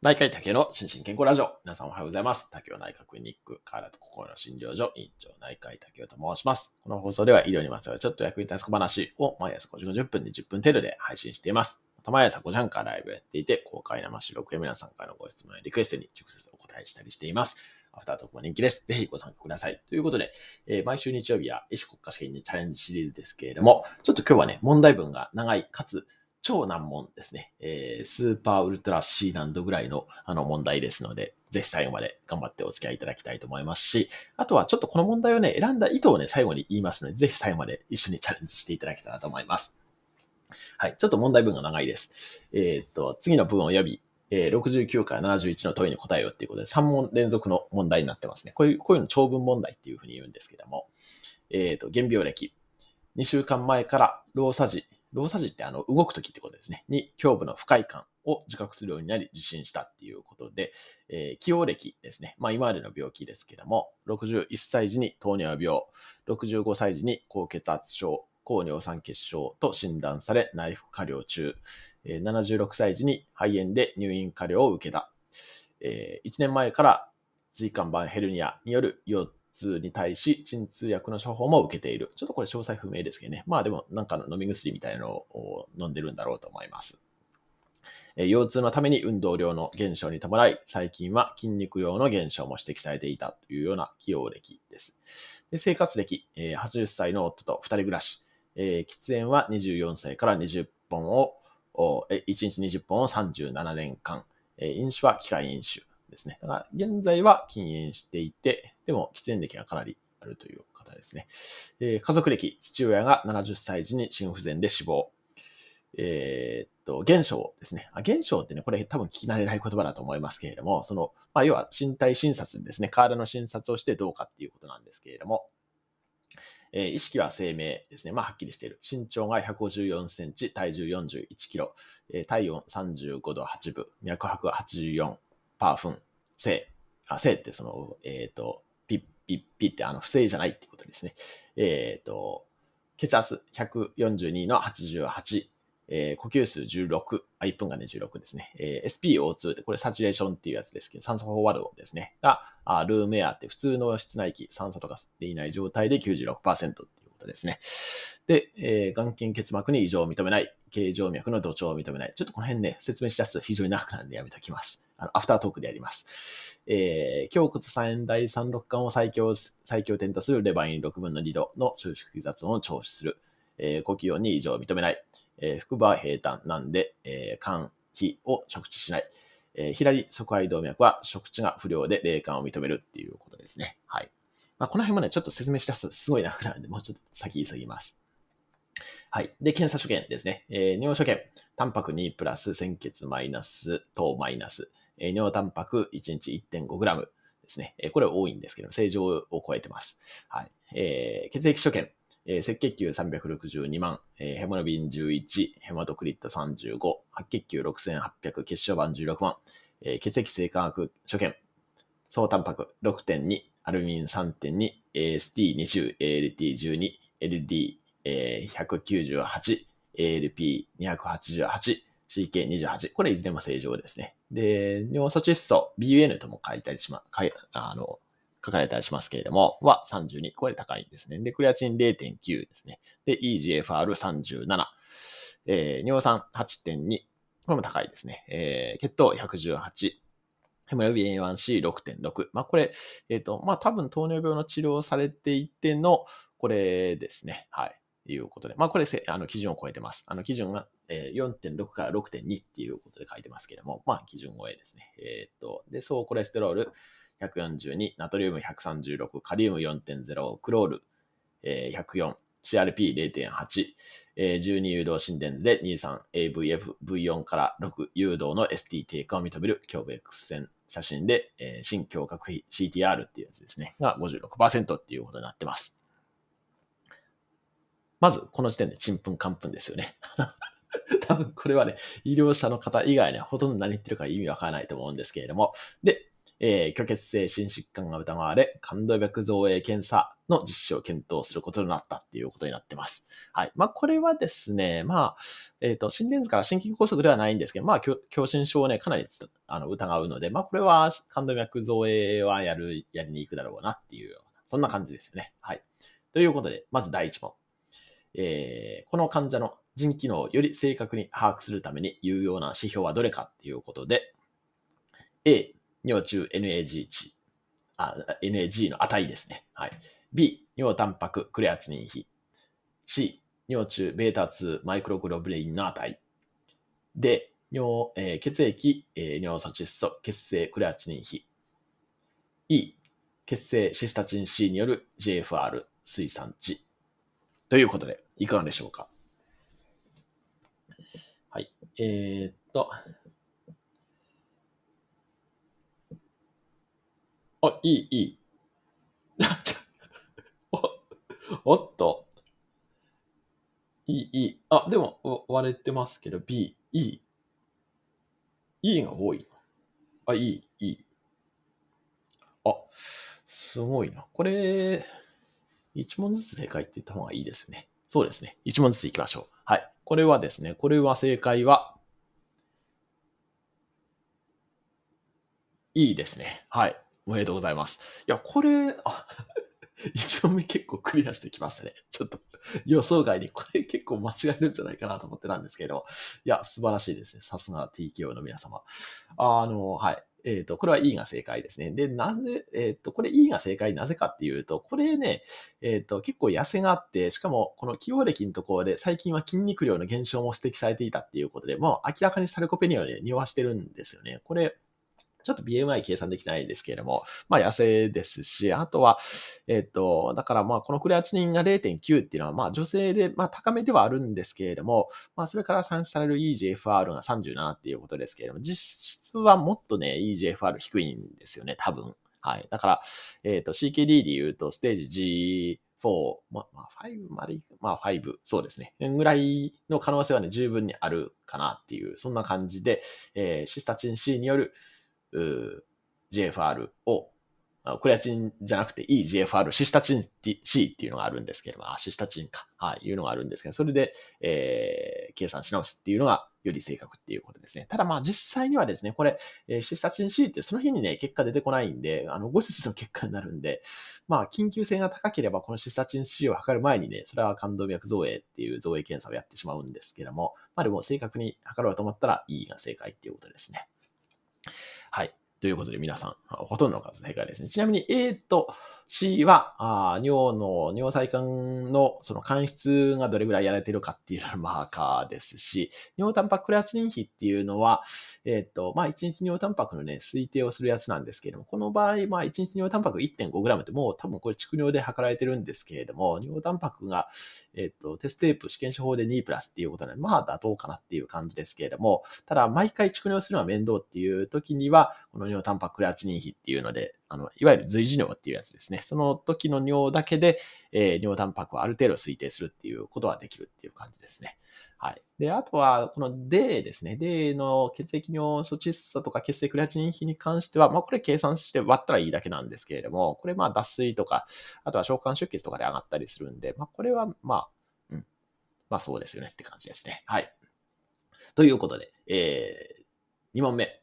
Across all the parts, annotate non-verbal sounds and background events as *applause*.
内科医竹の心身健康ラジオ。皆さんおはようございます。竹尾内科クリニック、体と心の診療所、院長内科医竹尾と申します。この放送では医療にまつわるちょっと役に立つ小話を毎朝5時50分に10分程度で配信しています。また毎朝5時半からライブやっていて、公開生収録や皆さんからのご質問やリクエストに直接お答えしたりしています。アフタートークも人気です。ぜひご参加ください。ということで、えー毎週日曜日や医師国家試験にチャレンジシリーズですけれども、ちょっと今日はね、問題文が長い、かつ超難問ですね。えースーパーウルトラ C 難度ぐらいのあの問題ですので、ぜひ最後まで頑張ってお付き合いいただきたいと思いますし、あとはちょっとこの問題をね、選んだ意図をね、最後に言いますので、ぜひ最後まで一緒にチャレンジしていただけたらと思います。はい。ちょっと問題文が長いです。えーっと、次の文を読み、えー69から71の問いに答えようっていうことで、3問連続の問題になってますね。こういう、こういうの長文問題っていうふうに言うんですけども、えーっと、原病歴。2週間前から老作時、老作時ってあの動くときってことですね。に胸部の不快感を自覚するようになり受診したっていうことで、えー起用歴ですね。まあ今までの病気ですけども、61歳時に糖尿病、65歳時に高血圧症、高尿酸血症と診断され内服加療中、えー76歳時に肺炎で入院加療を受けた。え1年前から椎間板ヘルニアによる腰痛に対し鎮痛薬の処方も受けている。ちょっとこれ詳細不明ですけどね。まあでもなんかの飲み薬みたいなのを飲んでるんだろうと思います。腰痛のために運動量の減少に伴い、最近は筋肉量の減少も指摘されていたというような起用歴です。で生活歴、え80歳の夫と2人暮らし、えー喫煙は24歳から20本を、1日20本を37年間、飲酒は機械飲酒ですね。だから現在は禁煙していて、でも喫煙歴がかなりあるという方ですね。えー家族歴、父親が70歳時に心不全で死亡。えーっと、現象ですね。あ現象ってね、これ多分聞き慣れない言葉だと思いますけれども、その、まあ、要は身体診察ですね。体の診察をしてどうかっていうことなんですけれども、えー意識は生命ですね。まあ、はっきりしている。身長が154センチ、体重41キロ、えー体温35度8分、脈拍84パーフン、正。あ、正ってその、えっ、と、ピッピッピってあの、不正じゃないってことですね。えっ、と、血圧142の88、えー呼吸数16、あ、1分間で16ですね。えー SPO2 ってこれサチュレーションっていうやつですけど、酸素飽和度ですね。が、あルームエアって普通の室内気、酸素とか吸っていない状態で96%っていうことですね。で、えー眼筋結膜に異常を認めない、形状脈の土壌を認めない。ちょっとこの辺ね、説明し出すと非常に長くなるんでやめときます。あの、アフタートークでやります。えー、胸骨三円大三六間を最強、最強点とするレバイン6分の2度の収縮雑音を聴取する。えー呼吸音に異常を認めない。えー腹部は平坦なんで、えー肝、脾を触知しない。えー左側肺動脈は触知が不良で霊感を認めるっていうことですね。はい。まあ、この辺もね、ちょっと説明し出すとすごい長くなるんで、もうちょっと先急ぎます。はい。で、検査所見ですね。えー尿所見。タンパク2プラス、鮮血マイナス、糖マイナス。えー尿タンパク1日 1.5g ですね。えーこれ多いんですけど、正常を超えてます。はい。えー血液所見。えー赤血球362万、えーヘモノビン11、ヘマトクリット35、白血球6800、血小板16万、えー血液性化学所見。総タンパク6.2、アルミン3.2、AST20、ALT12、LD198、ALP288、CK28。これいずれも正常ですね。で、尿素窒素、BUN とも書いたりしま、書いあの、書かれたりしますけれども、は32。これ高いんですね。で、クレアチン0.9ですね。で、EGFR37。えー尿酸8.2。これも高いですね。えー血糖118。ヘモロビン A1C6.6。まあ、これ、えっ、と、まあ、多分糖尿病の治療をされていての、これですね。はい。いうことで。まあ、これ、あの、基準を超えてます。あの、基準が、えー4.6から6.2っていうことで書いてますけれども、まあ、基準超えですね。えっ、と、で、総コレステロール142、ナトリウム136、カリウム4.0、クロール、えー104、CRP0.8、えー12誘導心電図で23、AVF、V4 から6誘導の ST 低下を認める胸部 X 線写真で、えー心胸郭比 CTR っていうやつですね。が56%っていうことになってます。まず、この時点でちんぷんかんぷんですよね。*laughs* *laughs* 多分これはね、医療者の方以外ね、ほとんど何言ってるか意味わからないと思うんですけれども。で、えー、虚血性心疾患が疑われ、感動脈造影検査の実施を検討することになったっていうことになってます。はい。まあ、これはですね、まあ、えっ、ー、と、心電図から心筋梗塞ではないんですけど、まあ、狭心症をね、かなりあの疑うので、まあ、これは感動脈造影はやる、やりに行くだろうなっていうような、そんな感じですよね。はい。ということで、まず第一問。えー、この患者の腎機能をより正確に把握するために有用な指標はどれかっていうことで、A、尿中 NAG 値。あ、NAG の値ですね。はい。B、尿タンパククレアチニン比。C、尿中ベータ2マイクログロブレインの値。D、尿、えー、血液、えー、尿素窒素血清クレアチニン比。E、血清シスタチン C による GFR 水産値。ということで、いかがでしょうか？えー、っと。あ、いい、いい。*laughs* お、おっと。いい、いい。あ、でも、割れてますけど、B、E。E が多い。あ、いい、いい。あ、すごいな。これ、一問ずつ正解って言った方がいいですね。そうですね。一問ずつ行きましょう。はい。これはですね、これは正解は、いいですね。はい。おめでとうございます。いや、これ、あ、*laughs* 一問目結構クリアしてきましたね。ちょっと予想外にこれ結構間違えるんじゃないかなと思ってたんですけど、いや、素晴らしいですね。さすが TKO の皆様。あの、はい。えっ、ー、と、これは E が正解ですね。で、なぜ、えっ、ー、と、これ E が正解なぜかっていうと、これね、えっ、ー、と、結構痩せがあって、しかも、この起用歴のところで、最近は筋肉量の減少も指摘されていたっていうことで、もう明らかにサルコペニアをね、匂わしてるんですよね。これ、ちょっと BMI 計算できないですけれども、まあ痩せですし、あとは、えっ、と、だからまあこのクレアチニンが0.9っていうのはまあ女性でまあ高めではあるんですけれども、まあそれから算出される EGFR が37っていうことですけれども、実質はもっとね、EGFR 低いんですよね、多分。はい。だから、えっ、と CKD で言うとステージ G4、まあ、5まで、まあ、5、そうですね。ぐらいの可能性はね、十分にあるかなっていう、そんな感じで、えー、シスタチン C による、GFR を、クレアチンじゃなくて EGFR、シスタチン C っていうのがあるんですけれども、シスタチンか、はい、いうのがあるんですけど、それで、えー、計算し直すっていうのがより正確っていうことですね。ただまあ実際にはですね、これ、えー、シスタチン C ってその日にね、結果出てこないんで、あの、後日の結果になるんで、まあ緊急性が高ければこのシスタチン C を測る前にね、それは感動脈造影っていう造影検査をやってしまうんですけども、まあでも正確に測ろうと思ったら E が正解っていうことですね。はい。ということで皆さん、ほとんどの方正解ですね。ちなみにえっと C は、あ尿の、尿細管のその間質がどれぐらいやられてるかっていうののマーカーですし、尿タンパククレアチニン比っていうのは、えっ、ー、と、まあ、1日尿タンパクのね、推定をするやつなんですけれども、この場合、まあ、1日尿タンパク 1.5g ってもう多分これ蓄尿で測られてるんですけれども、尿タンパクが、えっ、ー、と、テステープ試験処方で2プラスっていうことで、まあ、妥当かなっていう感じですけれども、ただ、毎回蓄尿するのは面倒っていう時には、この尿タンパククレアチニン比っていうので、あの、いわゆる随時尿っていうやつですね。その時の尿だけで、えー、尿タンパクをある程度推定するっていうことはできるっていう感じですね。はい。で、あとは、この D ですね。D の血液尿素窒素とか血清クレアチン比に関しては、まあ、これ計算して割ったらいいだけなんですけれども、これまあ脱水とか、あとは召喚出血とかで上がったりするんで、まあ、これはまあ、うん。まあそうですよねって感じですね。はい。ということで、えー、2問目。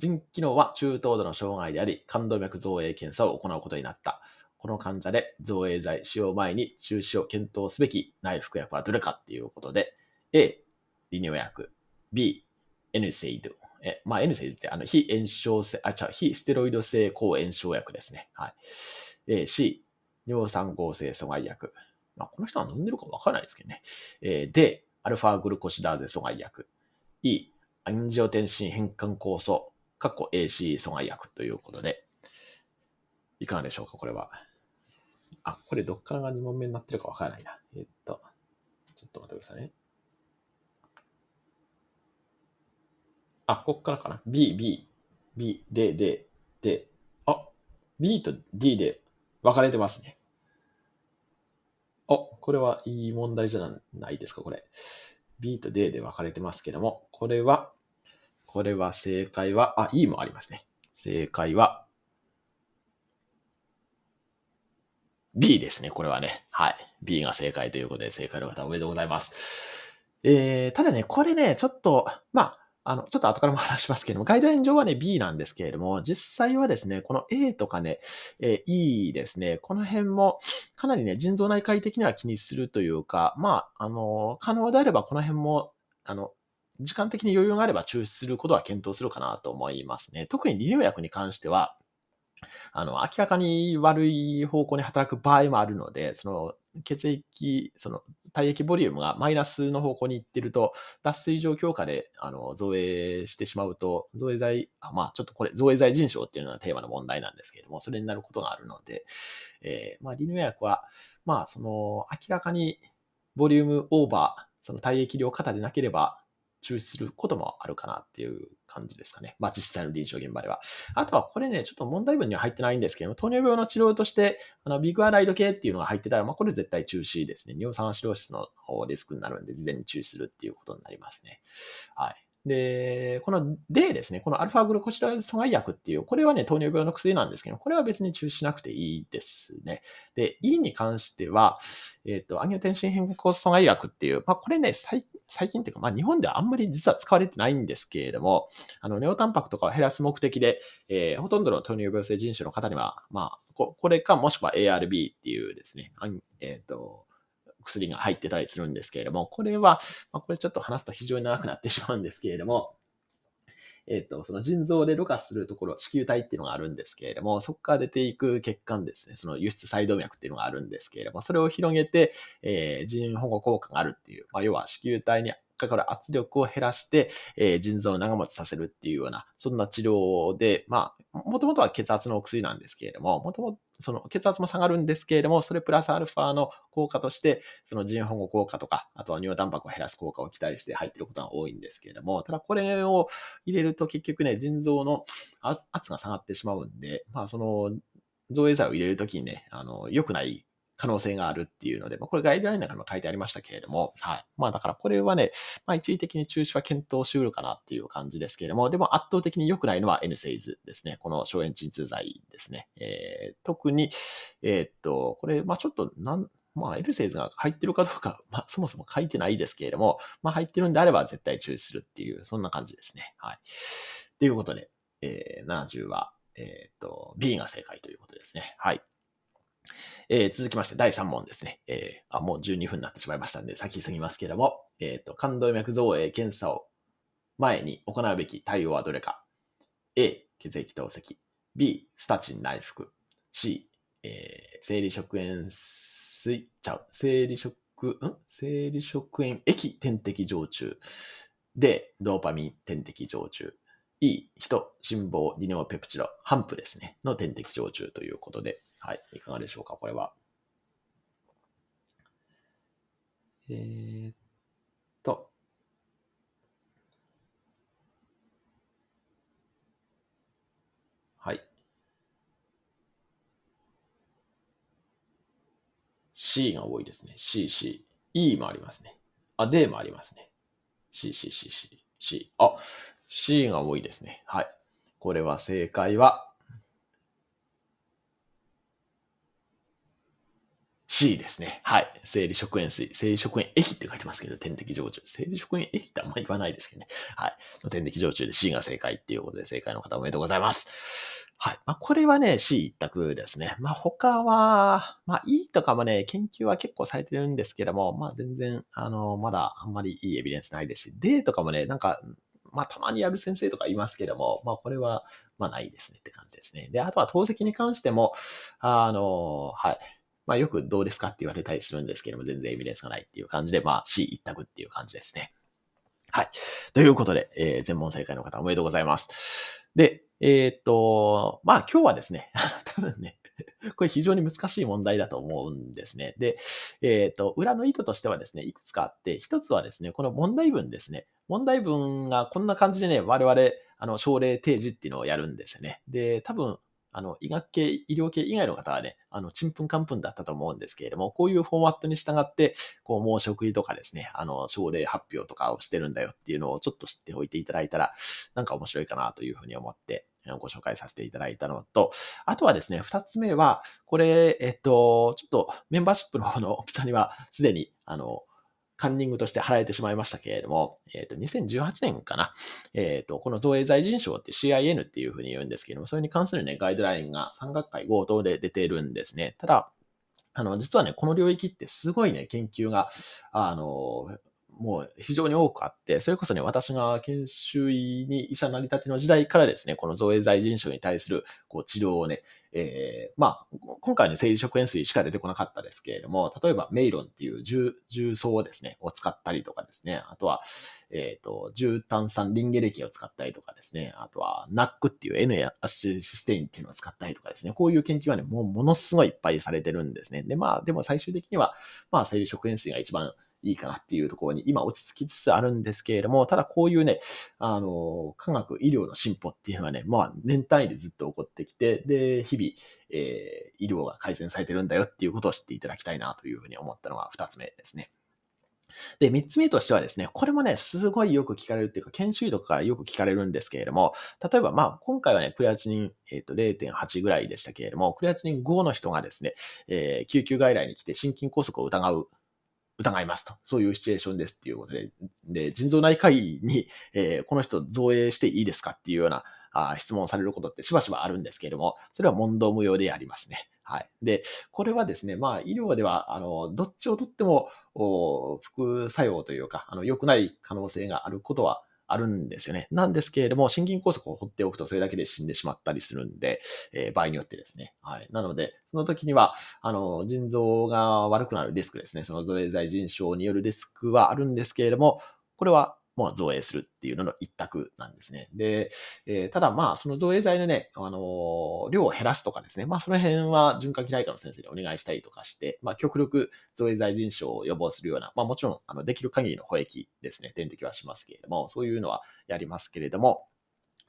腎機能は中等度の障害であり、冠動脈造影検査を行うことになった。この患者で造影剤使用前に中止を検討すべき内服薬はどれかっていうことで、A、利尿薬、B、N セイド。え、まあ、N セイドってあの非炎症性、あ、違う、非ステロイド性抗炎症薬ですね。はい。A、C、尿酸合成阻害薬。まあ、この人は飲んでるかわからないですけどね。えー、D、アルファグルコシダーゼ阻害薬。E、アンジオテンシン変換酵素かっこ AC 阻害薬ということで、いかがでしょうか、これは。あ、これどっからが2問目になってるかわからないな。えっと、ちょっと待ってくださいね。あ、こっからかな。B、B、B、D、D、D。あ、B と D で分かれてますね。あ、これはいい問題じゃないですか、これ。B と D で分かれてますけども、これはこれは正解は、あ、E もありますね。正解は、B ですね、これはね。はい。B が正解ということで、正解の方おめでとうございます。えー、ただね、これね、ちょっと、まあ、あの、ちょっと後からも話しますけれども、ガイドライン上はね、B なんですけれども、実際はですね、この A とかね、えー、E ですね、この辺もかなりね、腎臓内科医的には気にするというか、まあ、あの、可能であればこの辺も、あの、時間的に余裕があれば中止することは検討するかなと思いますね。特に利尿薬に関しては、あの、明らかに悪い方向に働く場合もあるので、その、血液、その、体液ボリュームがマイナスの方向に行ってると、脱水状況下で、あの、造影してしまうと、造影剤、あまあ、ちょっとこれ、造影剤腎症っていうのがテーマの問題なんですけれども、それになることがあるので、えー、まあ、利尿薬は、まあ、その、明らかにボリュームオーバー、その体液量過多でなければ、中止することもあるかなっていう感じですかね。まあ実際の臨床現場では。あとはこれね、ちょっと問題文には入ってないんですけども、糖尿病の治療として、あの、ビッグアライド系っていうのが入ってたら、まあこれ絶対中止ですね。尿酸指導室のリスクになるんで、事前に中止するっていうことになりますね。はい。で、この D ですね、このアルファグルコシラーズ阻害薬っていう、これはね、糖尿病の薬なんですけど、これは別に中止しなくていいですね。で、E に関しては、えっ、ー、と、アニオテンシン変更阻害薬っていう、まあ、これね、最近っていうか、まあ、日本ではあんまり実は使われてないんですけれども、あの、ネオタンパクとかを減らす目的で、えー、ほとんどの糖尿病性人種の方には、まあ、これかもしくは ARB っていうですね、えっ、ー、と、薬が入ってたりするんですけれども、これは、ま、これちょっと話すと非常に長くなってしまうんですけれども、えっ、ー、と、その腎臓でろ過するところ、子宮体っていうのがあるんですけれども、そこから出ていく血管ですね、その輸出細動脈っていうのがあるんですけれども、それを広げて、えー、腎保護効果があるっていう、まあ、要は子宮体にかかる圧力を減らして、えー、腎臓を長持ちさせるっていうような、そんな治療で、まあ、もともとは血圧のお薬なんですけれども、もともとその血圧も下がるんですけれども、それプラスアルファの効果として、その腎保護効果とか、あとは尿タンパクを減らす効果を期待して入っていることが多いんですけれども、ただこれを入れると結局ね、腎臓の圧が下がってしまうんで、まあその造影剤を入れるときにね、あの、良くない可能性があるっていうので、まあ、これガイドラインの中にも書いてありましたけれども、はい。まあだからこれはね、まあ一時的に中止は検討しうるかなっていう感じですけれども、でも圧倒的に良くないのは N セイズですね。この消炎鎮痛剤ですね。えー、特に、えー、っと、これ、まあちょっとなん、まあ、L セイズが入ってるかどうか、*laughs* まあ、そもそも書いてないですけれども、まあ、入ってるんであれば絶対中止するっていう、そんな感じですね。はい。ということで、えー、70は、えー、っと、B が正解ということですね。はい。えー、続きまして第3問ですね。えー、あ、もう12分になってしまいましたんで、先すぎますけれども、え、ー、と、冠動脈造影検査を前に行うべき対応はどれか。A、血液透析。B、スタチン内服。C、えー、生理食塩水、ちゃう、生理食、ん？生理食塩液点滴常駐。D、ドーパミン点滴常駐。E、人、心房、利尿ペプチド、ハンプですね、の点滴常駐ということで、はい、いかがでしょうか、これは。えー、っと、はい。C が多いですね。C、C。E もありますね。あ、D もありますね。C、C、C、C、C。あ、C が多いですね。はい。これは正解は C ですね。はい。生理食塩水。生理食塩液って書いてますけど、点滴常駐。生理食塩液ってあんま言わないですけどね。はい。点滴常駐で C が正解っていうことで、正解の方おめでとうございます。はい。まあ、これはね、C 一択ですね。まあ、他は、まあ、E とかもね、研究は結構されてるんですけども、まあ、全然、あの、まだあんまりいいエビデンスないですし、D とかもね、なんか、まあ、たまにやる先生とかいますけども、まあ、これは、まあ、ないですねって感じですね。で、あとは透析に関しても、あの、はい。まあよくどうですかって言われたりするんですけども、全然エビデンスがないっていう感じで、まあ C 一択っていう感じですね。はい。ということで、えー、全問正解の方おめでとうございます。で、えー、っと、まあ今日はですね、*laughs* 多分ね、これ非常に難しい問題だと思うんですね。で、えっ、と、裏の意図としてはですね、いくつかあって、一つはですね、この問題文ですね。問題文がこんな感じでね、我々、あの、症例提示っていうのをやるんですよね。で、多分、あの、医学系、医療系以外の方はね、あの、ちんぷんかんぷんだったと思うんですけれども、こういうフォーマットに従って、こう、申し送りとかですね、あの、症例発表とかをしてるんだよっていうのをちょっと知っておいていただいたら、なんか面白いかなというふうに思って、ご紹介させていただいたのと、あとはですね、二つ目は、これ、えっと、ちょっとメンバーシップの方のオプチャにはすでに、あの、カンニングとして払えてしまいましたけれども、えっ、と、2018年かな。えっ、と、この造影財人賞って CIN っていうふうに言うんですけれども、それに関するね、ガイドラインが3学会合同で出てるんですね。ただ、あの、実はね、この領域ってすごいね、研究が、あの、もう非常に多くあって、それこそね、私が研修医に医者なりたての時代からですね、この造影剤腎症に対するこう治療をね、えー、まあ、今回ね、生理食塩水しか出てこなかったですけれども、例えばメイロンっていう重重曹をですね、を使ったりとかですね、あとは、えっ、ー、と、重炭酸リンゲレキを使ったりとかですね、あとは、ナックっていう N やアシステインっていうのを使ったりとかですね、こういう研究はね、もうものすごいいっぱいされてるんですね。で、まあ、でも最終的には、まあ、生理食塩水が一番いいかなっていうところに今落ち着きつつあるんですけれども、ただこういうね、あの、科学、医療の進歩っていうのはね、まあ年単位でずっと起こってきて、で、日々、えー、医療が改善されてるんだよっていうことを知っていただきたいなというふうに思ったのが二つ目ですね。で、三つ目としてはですね、これもね、すごいよく聞かれるっていうか、研修医とかからよく聞かれるんですけれども、例えば、まあ、今回はね、クレアチニン、えっ、ー、と、0.8ぐらいでしたけれども、クレアチニン5の人がですね、えー、救急外来に来て心筋梗塞を疑う疑いますと。そういうシチュエーションですっていうことで、で、腎臓内科医に、*laughs* えー、この人造影していいですかっていうようなあ質問されることってしばしばあるんですけれども、それは問答無用でありますね。はい。で、これはですね、まあ、医療では、あの、どっちをとっても、副作用というか、あの、良くない可能性があることはあるんですよね。なんですけれども、心筋梗塞を放っておくとそれだけで死んでしまったりするんで、えー、場合によってですね。はい。なので、その時には、あの、腎臓が悪くなるリスクですね。その造影剤腎症によるリスクはあるんですけれども、これはもう造影するっていうのの一択なんですね。で、えー、ただまあ、その造影剤のね、あのー、量を減らすとかですね、まあその辺は循環器内科の先生にお願いしたりとかして、まあ極力造影剤腎症を予防するような、まあもちろん、あの、できる限りの保液ですね、点滴はしますけれども、そういうのはやりますけれども、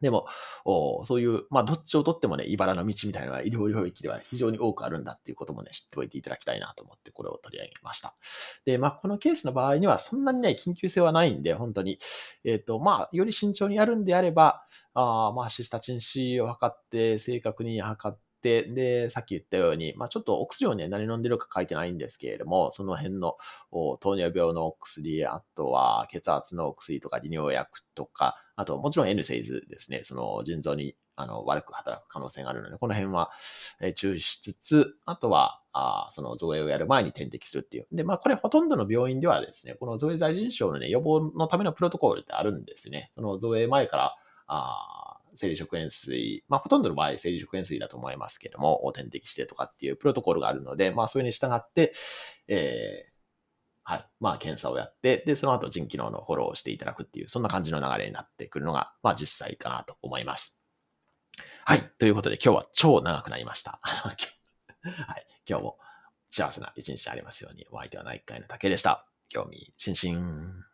でも、そういう、まあ、どっちをとってもね、茨の道みたいなのは医療領域では非常に多くあるんだっていうこともね、知っておいていただきたいなと思って、これを取り上げました。で、まあ、このケースの場合には、そんなにね、緊急性はないんで、本当に、えっ、ー、と、まあ、より慎重にやるんであれば、あまあ、シスタチン C を測って、正確に測って、で、さっき言ったように、まあ、ちょっとお薬をね、何飲んでるか書いてないんですけれども、その辺の糖尿病のお薬、あとは血圧のお薬とか利尿薬とか、あともちろん N セイズですね、その腎臓にあの悪く働く可能性があるので、この辺は注意しつつ、あとは、あその造影をやる前に点滴するっていう。で、まあこれほとんどの病院ではですね、この造影剤腎症のね、予防のためのプロトコールってあるんですね。その造影前から、あ生理食塩水、まあ、ほとんどの場合、生理食塩水だと思いますけども、点滴してとかっていうプロトコルがあるので、まあ、それに従って、えー、はい。まあ、検査をやって、で、その後、腎機能のフォローをしていただくっていう、そんな感じの流れになってくるのが、まあ、実際かなと思います。はい。ということで、今日は超長くなりました。*laughs* はい。今日も幸せな一日でありますように、お相手は内科医の竹でした。興味津々。